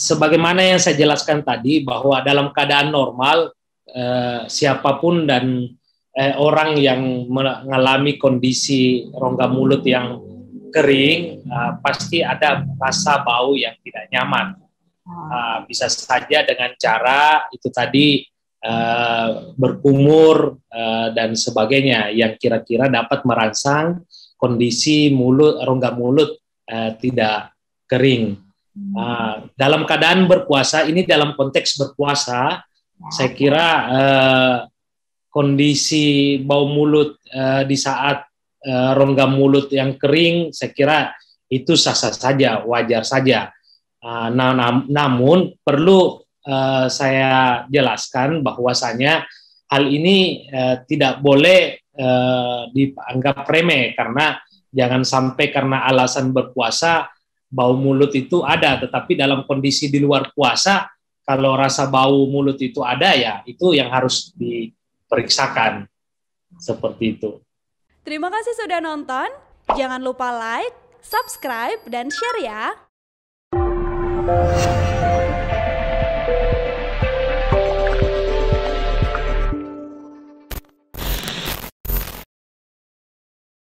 sebagaimana yang saya jelaskan tadi bahwa dalam keadaan normal eh, siapa pun dan eh, orang yang mengalami kondisi rongga mulut yang kering uh, pasti ada rasa bau yang tidak nyaman. Uh, bisa saja dengan cara itu tadi uh, berkumur uh, dan sebagainya yang kira-kira dapat merangsang kondisi mulut rongga mulut uh, tidak kering. Uh, dalam keadaan berpuasa ini dalam konteks berpuasa, saya kira uh, kondisi bau mulut uh, di saat uh, rongga mulut yang kering, saya kira itu sah-sah saja, wajar saja. Uh, nah, nam namun perlu uh, saya jelaskan bahwasanya hal ini uh, tidak boleh uh, dianggap remeh karena jangan sampai karena alasan berpuasa bau mulut itu ada, tetapi dalam kondisi di luar puasa kalau rasa bau mulut itu ada ya itu yang harus diperiksakan seperti itu. Terima kasih sudah nonton. Jangan lupa like, subscribe, dan share ya.